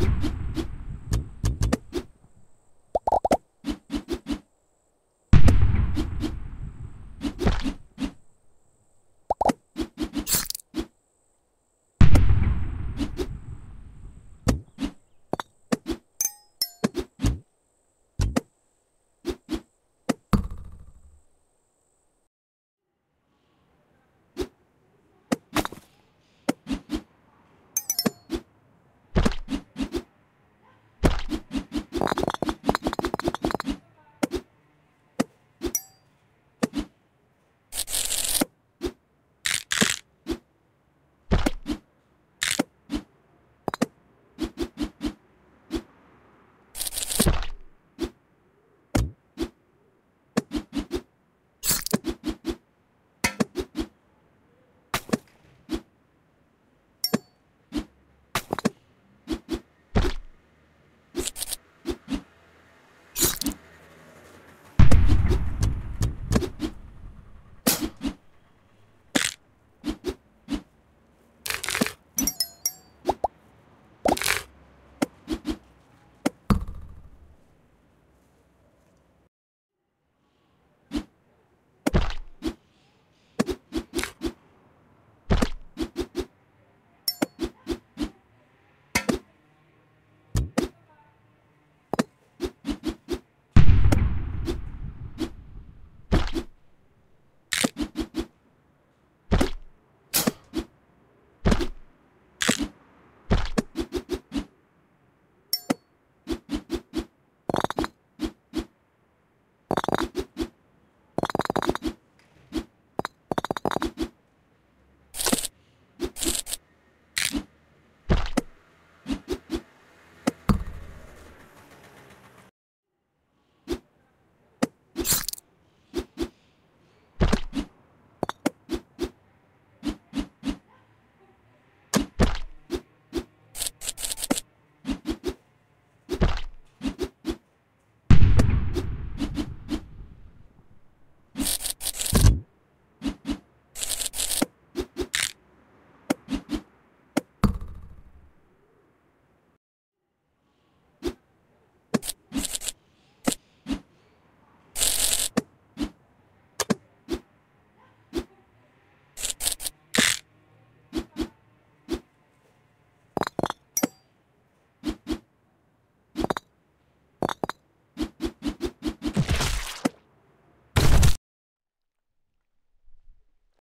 you